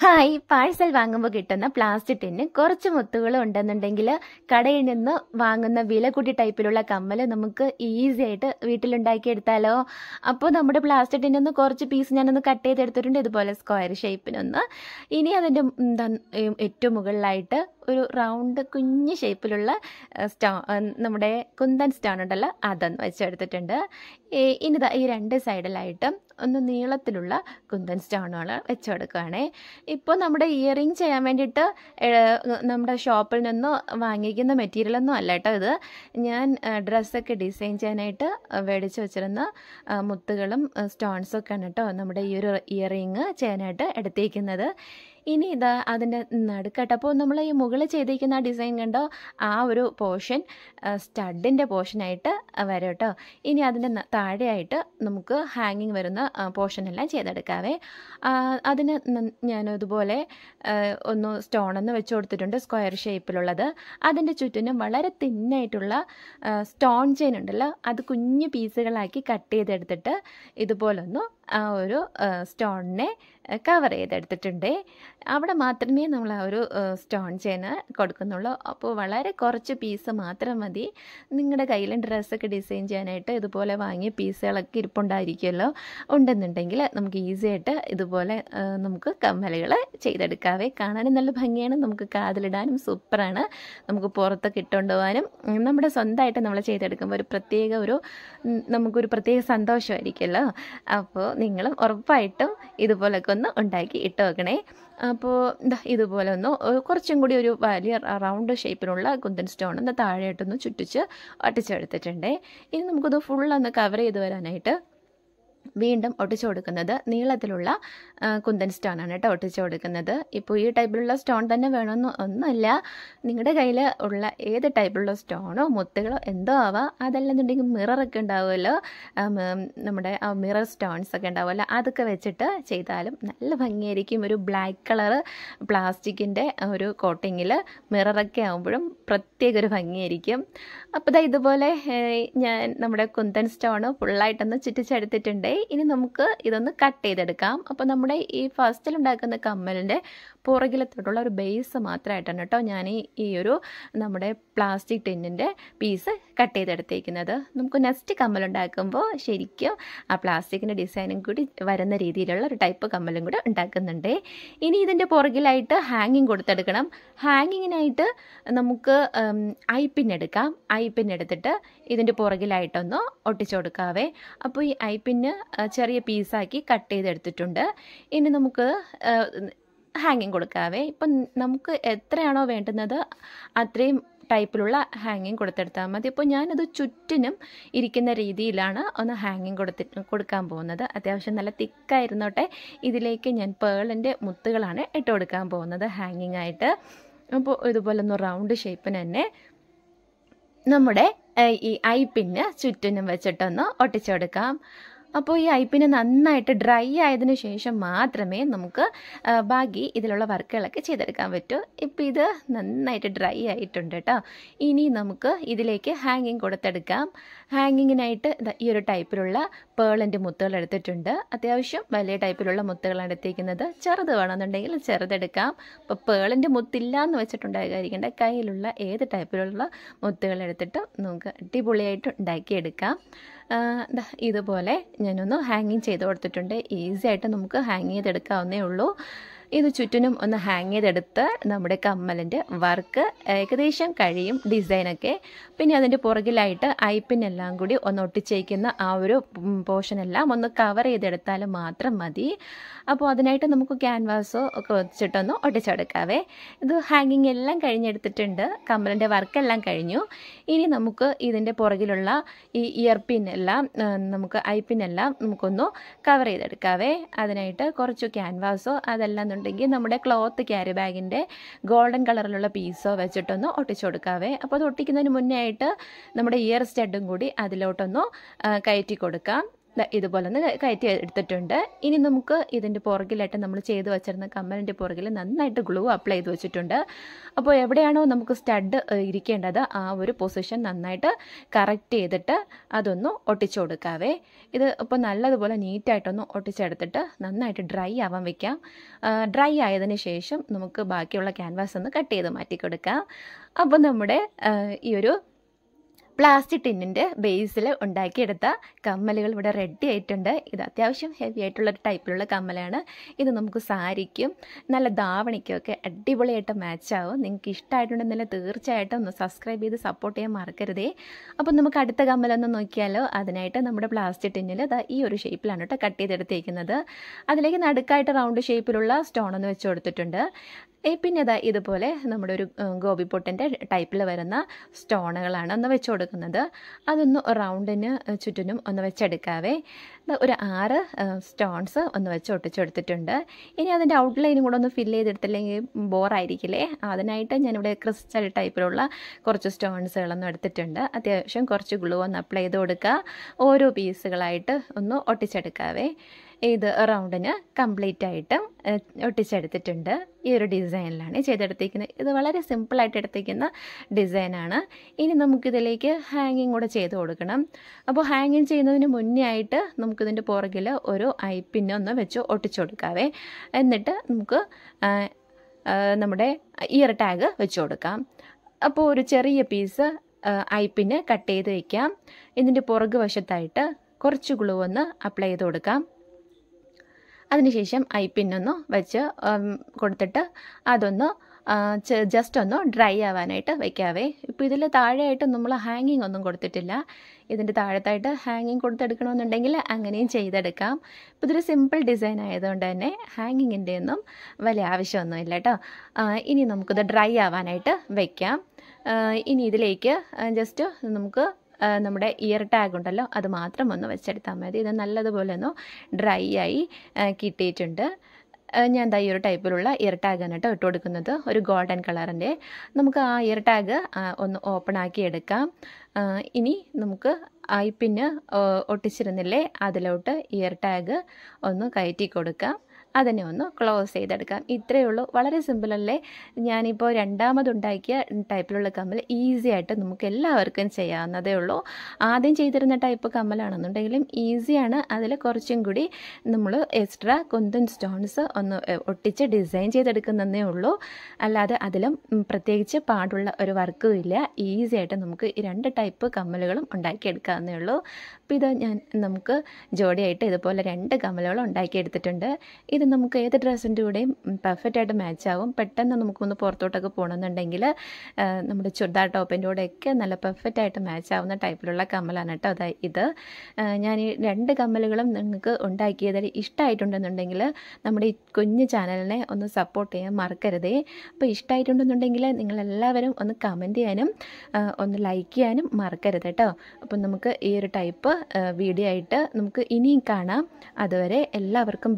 Hi parcel വാങ്ങുമ്പോൾ കിട്ടുന്ന plastic tin കുറച്ച് മുത്തുകൾ ഉണ്ടെന്നുണ്ടെങ്കിൽ കടയിൽ നിന്ന് വാങ്ങുന്ന വില കൂടി ടൈപ്പിലുള്ള കമ്മൽ നമുക്ക് ഈസി ആയിട്ട് വീട്ടിലുണ്ടാക്കിയെടുത്താലോ. അപ്പോൾ നമ്മുടെ പ്ലാസ്റ്റിക് ടിന്നൊന്ന് കുറച്ച് പീസ് ഞാനൊന്ന് കട്ട് ചെയ്തെടുത്തിട്ടുണ്ട്. ഇതുപോലെ സ്ക്വയർ ഷേപ്പിനൊന്ന് ഇനി അതിന്റെ എന്താ ഏറ്റവും മുകളിലായിട്ട് ഒരു റൗണ്ട് കുഞ്ഞ് ഷേപ്പിലുള്ള സ്റ്റോ നമ്മുടെ കുന്തൻ സ്റ്റോൺ ഉണ്ടല്ലോ അതൊന്ന് വെച്ചെടുത്തിട്ടുണ്ട്. ഈ- ഇനി ദാ ഈ രണ്ട് സൈഡിലായിട്ട് ഒന്ന് നീളത്തിലുള്ള കുന്തൻ സ്റ്റോണുകൾ വെച്ച് കൊടുക്കുകയാണേ ഇപ്പോൾ നമ്മുടെ ഇയറിങ് ചെയ്യാൻ വേണ്ടിയിട്ട് നമ്മുടെ ഷോപ്പിൽ നിന്ന് വാങ്ങിക്കുന്ന മെറ്റീരിയലൊന്നും അല്ല കേട്ടോ ഇത്. ഞാൻ ഡ്രസ്സൊക്കെ ഡിസൈൻ ചെയ്യാനായിട്ട് മേടിച്ച് വെച്ചിരുന്ന മുത്തുകളും സ്റ്റോൺസൊക്കെയാണ് കേട്ടോ നമ്മുടെ ഈ ഒരു ഇയറിങ് ചെയ്യാനായിട്ട് എടുത്തേക്കുന്നത്. ഇനി ഇതാ അതിന്റെ നടുക്കട്ട്. അപ്പോൾ നമ്മൾ ഈ മുകളിൽ ചെയ്തിരിക്കുന്ന ഡിസൈൻ കണ്ടോ? ആ ഒരു പോർഷൻ സ്റ്റഡിന്റെ പോർഷനായിട്ട് വരും കേട്ടോ ഇനി അതിന്റെ താഴെയായിട്ട് നമുക്ക് ഹാങ്ങിങ് വരുന്ന പോർഷനെല്ലാം ചെയ്തെടുക്കാവേ. അതിന് ഞാനിതുപോലെ ഒന്ന് സ്റ്റോണെന്ന് വെച്ച് കൊടുത്തിട്ടുണ്ട് സ്ക്വയർ ഷേപ്പിലുള്ളത് അതിന്റെ ചുറ്റിനും വളരെ തിന്നായിട്ടുള്ള സ്റ്റോൺ ചെയിൻ ഉണ്ടല്ലോ. അത് കുഞ്ഞു പീസുകളാക്കി കട്ട് ചെയ്തെടുത്തിട്ട് ഇതുപോലൊന്ന് ആ ഒരു സ്റ്റോണിനെ കവർ ചെയ്തെടുത്തിട്ടുണ്ട്. അവിടെ മാത്രമേ നമ്മൾ ആ ഒരു സ്റ്റോൺ ചെയിന് കൊടുക്കുന്നുള്ളൂ. അപ്പോൾ വളരെ കുറച്ച് പീസ് മാത്രം മതി. നിങ്ങളുടെ കയ്യിൽ ഡ്രസ്സൊക്കെ ഡിസൈൻ ചെയ്യാനായിട്ട് ഇതുപോലെ വാങ്ങിയ പീസുകളൊക്കെ ഇരിപ്പുണ്ടായിരിക്കുമല്ലോ. ഉണ്ടെന്നുണ്ടെങ്കിൽ നമുക്ക് ഈസി ആയിട്ട് ഇതുപോലെ നമുക്ക് കമ്മലുകൾ ചെയ്തെടുക്കാവേ. കാണാനും നല്ല ഭംഗിയാണ്. നമുക്ക് കാതിലിടാനും സൂപ്പറാണ്. നമുക്ക് പുറത്തൊക്കെ ഇട്ടുകൊണ്ട് പോകാനും നമ്മുടെ സ്വന്തമായിട്ട് നമ്മൾ ചെയ്തെടുക്കുമ്പോൾ ഒരു പ്രത്യേക ഒരു നമുക്കൊരു പ്രത്യേക സന്തോഷമായിരിക്കുമല്ലോ. അപ്പോൾ നിങ്ങളും ഉറപ്പായിട്ടും ഇതുപോലൊക്കെ ഒന്ന് ഉണ്ടാക്കി ഇട്ട് വെക്കണേ. അപ്പോൾ ദാ ഇതുപോലെ ഒന്ന് കുറച്ചും കൂടി ഒരു വലിയ റൗണ്ട് ഷേപ്പിലുള്ള കുന്തൻ സ്റ്റോൺ ഒന്ന് താഴെയായിട്ടൊന്ന് ചുറ്റിച്ച് ഒട്ടിച്ചെടുത്തിട്ടുണ്ടേ ഇനി നമുക്കത് ഫുള്ളൊന്ന് കവർ ചെയ്ത് വരാനായിട്ട് വീണ്ടും ഒട്ടിച്ചു കൊടുക്കുന്നത് നീളത്തിലുള്ള കുന്തൻ സ്റ്റോൺ ആണ് കേട്ടോ ഒട്ടിച്ചു കൊടുക്കുന്നത്. ഇപ്പോൾ ഈ ടൈപ്പിലുള്ള സ്റ്റോൺ തന്നെ വേണമെന്ന് ഒന്നുമില്ല. നിങ്ങളുടെ കയ്യിൽ ഉള്ള ഏത് ടൈപ്പിലുള്ള സ്റ്റോണോ മുത്തുകളോ എന്തോ ആവാം അതല്ലെന്നുണ്ടെങ്കിൽ മിററൊക്കെ ഉണ്ടാവുമല്ലോ. നമ്മുടെ മിറർ സ്റ്റോൺസ് ഒക്കെ ഉണ്ടാവുമല്ലോ. അതൊക്കെ വെച്ചിട്ട് ചെയ്താലും നല്ല ഭംഗിയായിരിക്കും. ഒരു ബ്ലാക്ക് കളറ് പ്ലാസ്റ്റിക്കിന്റെ ഒരു കോട്ടിങ്ങിൽ മിററൊക്കെ ആകുമ്പോഴും പ്രത്യേക ഒരു ഭംഗിയായിരിക്കും. അപ്പോൾ ഇതാ ഇതുപോലെ ഞാൻ നമ്മുടെ കുന്തൻ സ്റ്റോണ് ഫുള്ളായിട്ടൊന്ന് ചുറ്റിച്ചെടുത്തിട്ടുണ്ട്. ഇനി നമുക്ക് ഇതൊന്ന് കട്ട് ചെയ്തെടുക്കാം. അപ്പോൾ നമ്മുടെ ഈ ഫസ്റ്റിൽ ഉണ്ടാക്കുന്ന കമ്മലിന്റെ പുറകിലത്തോട്ടുള്ള ഒരു ബേസ് മാത്രമായിട്ടാണ് കേട്ടോ ഞാൻ ഈ ഒരു നമ്മുടെ പ്ലാസ്റ്റിക് ടിന്നിന്റെ പീസ് കട്ട് ചെയ്തെടുത്തേക്കുന്നത്. നമുക്ക് നെക്സ്റ്റ് കമ്മലുണ്ടാക്കുമ്പോൾ ശരിക്കും ആ പ്ലാസ്റ്റിക്കിന്റെ ഡിസൈനും കൂടി വരുന്ന രീതിയിലുള്ള ഒരു ടൈപ്പ് കമ്മലും കൂടെ ഉണ്ടാക്കുന്നുണ്ട്. ഇനി ഇതിന്റെ പുറകിലായിട്ട് ഹാങ്ങിങ് കൊടുത്തെടുക്കണം. ഹാങ്ങിങ്ങിനായിട്ട് നമുക്ക് ഐ പിൻ എടുക്കാം. ഐ പിൻ എടുത്തിട്ട് ഇതിന്റെ പുറകിലായിട്ടൊന്ന് ഒട്ടിച്ചു കൊടുക്കാവേ. അപ്പോൾ ഈ ഐ പിന്ന് ചെറിയ പീസാക്കി കട്ട് ചെയ്തെടുത്തിട്ടുണ്ട്. ഇനി നമുക്ക് ഹാങ്ങിങ് കൊടുക്കാവേ. ഇപ്പം നമുക്ക് എത്രയാണോ വേണ്ടുന്നത് അത്രയും ടൈപ്പിലുള്ള ഹാങ്ങിങ് കൊടുത്തെടുത്താൽ മതി. ഇപ്പോൾ ഞാനത് ചുറ്റിനും ഇരിക്കുന്ന രീതിയിലാണ് ഒന്ന് ഹാങ്ങിങ് കൊടുത്തിട്ട് കൊടുക്കാൻ പോകുന്നത്. അത്യാവശ്യം നല്ല തിക്കായിരുന്നോട്ടെ. ഇതിലേക്ക് ഞാൻ പേളിന്റെ മുത്തുകളാണ് ഇട്ട് കൊടുക്കാൻ പോകുന്നത് ഹാങ്ങിങ് ആയിട്ട്. അപ്പോൾ ഇതുപോലെ ഒന്ന് റൗണ്ട് ഷേപ്പിന് തന്നെ നമ്മുടെ ഈ ഐ പിന്നെ ചുറ്റിനും വെച്ചിട്ടൊന്ന് ഒട്ടിച്ചെടുക്കാം അപ്പോൾ ഈ ഐപ്പിന് നന്നായിട്ട് ഡ്രൈ ആയതിനു ശേഷം മാത്രമേ നമുക്ക് ബാക്കി ഇതിലുള്ള വർക്കുകളൊക്കെ ചെയ്തെടുക്കാൻ പറ്റൂ. ഇപ്പോൾ ഇത് നന്നായിട്ട് ഡ്രൈ ആയിട്ടുണ്ട് കേട്ടോ. ഇനി നമുക്ക് ഇതിലേക്ക് ഹാങ്ങിങ് കൊടുത്തെടുക്കാം. ഹാങ്ങിങ്ങിനായിട്ട് ഈ ഒരു ടൈപ്പിലുള്ള പേളിന്റെ മുത്തുകൾ എടുത്തിട്ടുണ്ട്. അത്യാവശ്യം വലിയ ടൈപ്പിലുള്ള മുത്തുകളാണ് എടുത്തിരിക്കുന്നത്. ചെറുത് വേണമെന്നുണ്ടെങ്കിൽ ചെറുതെടുക്കാം. ഇപ്പോൾ പേളിന്റെ മുത്തില്ല എന്ന് വെച്ചിട്ടുണ്ടായിരിക്കേണ്ട കയ്യിലുള്ള ഏത് ടൈപ്പിലുള്ള മുത്തുകൾ എടുത്തിട്ട് നമുക്ക് അടിപൊളിയായിട്ട് ഉണ്ടാക്കിയെടുക്കാം. ഇതുപോലെ ഞാനൊന്ന് ഹാങ്ങിങ് ചെയ്ത് കൊടുത്തിട്ടുണ്ട്. ഈസി ആയിട്ട് നമുക്ക് ഹാങ് ചെയ്തെടുക്കാവുന്നേ ഉള്ളൂ. ഇത് ചുറ്റിനും ഒന്ന് ഹാങ് ചെയ്തെടുത്ത് നമ്മുടെ കമ്മലിന്റെ വർക്ക് ഏകദേശം കഴിയും ഡിസൈനൊക്കെ പിന്നെ അതിന്റെ പുറകിലായിട്ട് ഐപ്പിനെല്ലാം കൂടി ഒന്ന് ഒട്ടിച്ചേക്കുന്ന ആ ഒരു പോർഷനെല്ലാം ഒന്ന് കവർ ചെയ്തെടുത്താൽ മാത്രം മതി. അപ്പോൾ അതിനായിട്ട് നമുക്ക് ക്യാൻവാസോ ഒക്കെ വെച്ചിട്ടൊന്ന് ഒട്ടിച്ചെടുക്കാവേ. ഇത് ഹാങ്ങിങ് എല്ലാം കഴിഞ്ഞെടുത്തിട്ടുണ്ട്. കമ്മലിന്റെ വർക്കെല്ലാം കഴിഞ്ഞു. ഇനി നമുക്ക് ഇതിന്റെ പുറകിലുള്ള ഈ ഇയർ പിന്നെല്ലാം നമുക്ക് ഐപ്പിനെല്ലാം നമുക്കൊന്ന് കവർ ചെയ്തെടുക്കാവേ. അതിനായിട്ട് കുറച്ച് ക്യാൻവാസോ അതല്ല എന്നുണ്ടെങ്കിൽ നമ്മുടെ ക്ലോത്ത് ക്യാരി ബാഗിന്റെ ഗോൾഡൻ കളറിലുള്ള പീസോ വെച്ചിട്ടൊന്ന് ഒട്ടിച്ചു കൊടുക്കാവേ. അപ്പോൾ അത് ഒട്ടിക്കുന്നതിന് മുന്നേ ആയിട്ട് നമ്മുടെ ഇയർ സ്റ്റഡും കൂടി അതിലോട്ടൊന്ന് കയറ്റി കൊടുക്കാം. ഇതുപോലെ ഒന്ന് കയറ്റി എടുത്തിട്ടുണ്ട്. ഇനി നമുക്ക് ഇതിന്റെ പുറകിലായിട്ട് നമ്മൾ ചെയ്ത് വെച്ചിരുന്ന കമ്മലിന്റെ പുറകിൽ നന്നായിട്ട് ഗ്ലൂ അപ്ലൈ ചെയ്ത് വെച്ചിട്ടുണ്ട്. അപ്പോൾ എവിടെയാണോ നമുക്ക് സ്റ്റഡ് ഇരിക്കേണ്ടത് ആ ഒരു പൊസിഷൻ നന്നായിട്ട് കറക്റ്റ് ചെയ്തിട്ട് അതൊന്ന് ഒട്ടിച്ചു കൊടുക്കാവേ. ഇത് ഇപ്പോൾ നല്ലതുപോലെ നീറ്റായിട്ടൊന്ന് ഒട്ടിച്ചെടുത്തിട്ട് നന്നായിട്ട് ഡ്രൈ ആവാൻ വെക്കാം. ഡ്രൈ ആയതിന് ശേഷം നമുക്ക് ബാക്കിയുള്ള ക്യാൻവാസ് ഒന്ന് കട്ട് ചെയ്ത് മാറ്റി കൊടുക്കാം അപ്പോൾ നമ്മുടെ ഈ ഒരു പ്ലാസ്റ്റിക് ടിന്നിന്റെ ബേസിൽ ഉണ്ടാക്കിയെടുത്ത കമ്മലുകൾ ഇവിടെ റെഡി ആയിട്ടുണ്ട്. ഇത് അത്യാവശ്യം ഹെവി ആയിട്ടുള്ള ഒരു ടൈപ്പിലുള്ള കമ്മലാണ്. ഇത് നമുക്ക് സാരിക്കും നല്ല ധാവണിക്കൊക്കെ അടിപൊളിയായിട്ട് മാച്ചാവും നിങ്ങൾക്ക് ഇഷ്ടമായിട്ടുണ്ടെന്നില്ല തീർച്ചയായിട്ടും ഒന്ന് സബ്സ്ക്രൈബ് ചെയ്ത് സപ്പോർട്ട് ചെയ്യാൻ മറക്കരുതേ. അപ്പം നമുക്ക് അടുത്ത കമ്മലൊന്ന് നോക്കിയാലോ? അതിനായിട്ട് നമ്മുടെ പ്ലാസ്റ്റിക് ടിന്നിൽ ദാ ഈ ഒരു ഷേപ്പിലാണ് കേട്ടോ കട്ട് ചെയ്തെടുത്തേക്കുന്നത്. അതിലേക്ക് നടുക്കായിട്ട് റൗണ്ട് ഷേപ്പിലുള്ള സ്റ്റോൺ ഒന്ന് വെച്ച് കൊടുത്തിട്ടുണ്ട്. പിന്നെ ഇതാ ഇതുപോലെ നമ്മുടെ ഒരു ഗോപിപൊട്ടിന്റെ ടൈപ്പിൽ വരുന്ന സ്റ്റോണുകളാണ് ഒന്ന് വെച്ച് അതൊന്ന് റൗണ്ടിന് ചുറ്റിനും ഒന്ന് വെച്ചെടുക്കാവേ. ഒരു ആറ് സ്റ്റോൺസ് ഒന്ന് വെച്ച് ഒട്ടിച്ചെടുത്തിട്ടുണ്ട്. ഇനി അതിന്റെ ഔട്ട്ലൈനും കൂടെ ഒന്ന് ഫില്ല് ചെയ്തെടുത്തില്ലെങ്കിൽ ബോറായിരിക്കില്ലേ? അതിനായിട്ട് ഞാനിവിടെ ക്രിസ്റ്റൽ ടൈപ്പിലുള്ള കുറച്ച് സ്റ്റോൺസുകളൊന്നും എടുത്തിട്ടുണ്ട്. അത്യാവശ്യം കുറച്ച് ഗ്ലൂ ഒന്ന് അപ്ലൈ ചെയ്ത് കൊടുക്കുക. ഓരോ പീസുകളായിട്ട് ഒന്ന് ഒട്ടിച്ചെടുക്കാവേ. ഇത് റൗണ്ടിന് കംപ്ലീറ്റ് ആയിട്ട് ഒട്ടിച്ചെടുത്തിട്ടുണ്ട്. ഈ ഒരു ഡിസൈനിലാണ് ചെയ്തെടുത്തിരിക്കുന്നത്. ഇത് വളരെ സിമ്പിളായിട്ട് എടുത്തിരിക്കുന്ന ഡിസൈനാണ്. ഇനി നമുക്കിതിലേക്ക് ഹാങ്ങിങ് കൂടെ ചെയ്ത് കൊടുക്കണം. അപ്പോൾ ഹാങ്ങിങ് ചെയ്യുന്നതിന് മുന്നേ ആയിട്ട് നമുക്കിതിന്റെ പുറകിൽ ഒരു ഐ പിന്നൊന്ന് വെച്ച് ഒട്ടിച്ചു കൊടുക്കാവേ. എന്നിട്ട് നമുക്ക് നമ്മുടെ ഇയർ ടാഗ് വെച്ച് കൊടുക്കാം. അപ്പോൾ ഒരു ചെറിയ പീസ് ഐ പിന്നെ കട്ട് ചെയ്ത് വയ്ക്കാം ഇതിന്റെ പുറകു വശത്തായിട്ട് കുറച്ച് ഗ്ലൂ ഒന്ന് അപ്ലൈ ചെയ്ത് കൊടുക്കാം. അതിനുശേഷം ഐ പിന്നൊന്ന് വെച്ച് കൊടുത്തിട്ട് അതൊന്ന് ജസ്റ്റ് ഒന്ന് ഡ്രൈ ആവാനായിട്ട് വെക്കാവേ. ഇപ്പോൾ ഇതിൽ താഴെയായിട്ട് നമ്മൾ ഹാങ്ങിങ് ഒന്നും കൊടുത്തിട്ടില്ല. ഇതിന്റെ താഴത്തായിട്ട് ഹാങ്ങിങ് കൊടുത്തെടുക്കണമെന്നുണ്ടെങ്കിൽ അങ്ങനെയും ചെയ്തെടുക്കാം. ഇപ്പോൾ ഇതൊരു സിമ്പിൾ ഡിസൈൻ ആയതുകൊണ്ട് തന്നെ ഹാങ്ങിങ്ങിന്റെ ഒന്നും വലിയ ആവശ്യമൊന്നുമില്ല കേട്ടോ. ഇനി നമുക്കിത് ഡ്രൈ ആവാനായിട്ട് വെക്കാം. ഇനി ഇതിലേക്ക് ജസ്റ്റ് നമുക്ക് നമ്മുടെ ഇയർ ടാഗ് ഉണ്ടല്ലോ അത് മാത്രം ഒന്ന് വെച്ചെടുത്താൽ മതി. ഇത് നല്ലതുപോലെ ഒന്ന് ഡ്രൈ ആയി കിട്ടിയിട്ടുണ്ട്. ഞാൻ ദാ ഈ ഒരു ടൈപ്പിലുള്ള ഇയർ ടാഗാണ് കേട്ടോ ഇട്ട് കൊടുക്കുന്നത് ഒരു ഗോൾഡൻ കളറിന്റെ നമുക്ക് ആ ഇയർ ടാഗ് ഒന്ന് ഓപ്പൺ ആക്കി എടുക്കാം. ഇനി നമുക്ക് ഐ പിന്ന് ഒട്ടിച്ചിരുന്നില്ലേ അതിലോട്ട് ഇയർ ടാഗ് ഒന്ന് കയറ്റി കൊടുക്കാം അതിനെ ഒന്ന് ക്ലോസ് ചെയ്തെടുക്കാം. ഇത്രയേ ഉള്ളൂ. വളരെ സിമ്പിളല്ലേ ഞാനിപ്പോൾ രണ്ടാമതുണ്ടാക്കിയ ടൈപ്പിലുള്ള കമ്മൽ ഈസി ആയിട്ട് നമുക്ക് എല്ലാവർക്കും ചെയ്യാവുന്നതേ ഉള്ളൂ. ആദ്യം ചെയ്തിരുന്ന ടൈപ്പ് കമ്മലാണെന്നുണ്ടെങ്കിലും ഈസിയാണ് അതിൽ കുറച്ചും കൂടി നമ്മൾ എക്സ്ട്രാ കുന്തൻ സ്റ്റോൺസ് ഒന്ന് ഒട്ടിച്ച് ഡിസൈൻ ചെയ്തെടുക്കുന്നതേ ഉള്ളൂ. അല്ലാതെ അതിലും പ്രത്യേകിച്ച് പാടുള്ള ഒരു വർക്കും ഇല്ല. ഈസി ആയിട്ട് നമുക്ക് രണ്ട് ടൈപ്പ് കമ്മലുകളും ഉണ്ടാക്കിയെടുക്കാവുന്നേ ഉള്ളൂ. അപ്പോൾ ഇത് ഞാൻ നമുക്ക് ജോഡിയായിട്ട് ഇതുപോലെ രണ്ട് കമ്മലുകൾ ഉണ്ടാക്കിയെടുത്തിട്ടുണ്ട്. ഇത് നമുക്ക് ഏത് ഡ്രസ്സിന്റെ കൂടെയും പെർഫെക്റ്റായിട്ട് മാച്ച് ആവും. പെട്ടെന്ന് നമുക്കൊന്ന് പുറത്തോട്ടൊക്കെ പോകണമെന്നുണ്ടെങ്കിൽ നമ്മുടെ ചുരിദാർ ടോപ്പിന്റെ കൂടെയൊക്കെ നല്ല പെർഫെക്റ്റായിട്ട് മാച്ച് ആവുന്ന ടൈപ്പിലുള്ള കമ്മലാണ് കേട്ടോ അതാ ഇത്. ഞാൻ ഈ രണ്ട് കമ്മലുകളും നിങ്ങൾക്ക് ഉണ്ടാക്കിയതിൽ ഇഷ്ടമായിട്ടുണ്ടെന്നുണ്ടെങ്കിൽ നമ്മുടെ ഈ കുഞ്ഞു ചാനലിനെ ഒന്ന് സപ്പോർട്ട് ചെയ്യാൻ മറക്കരുതേ. അപ്പോൾ ഇഷ്ടമായിട്ടുണ്ടെന്നുണ്ടെങ്കിൽ നിങ്ങളെല്ലാവരും ഒന്ന് കമന്റ് ചെയ്യാനും ഒന്ന് ലൈക്ക് ചെയ്യാനും മറക്കരുത് കേട്ടോ. അപ്പം നമുക്ക് ഈ ഒരു ടൈപ്പ് വീഡിയോ ആയിട്ട് നമുക്ക് ഇനിയും കാണാം. അതുവരെ എല്ലാവർക്കും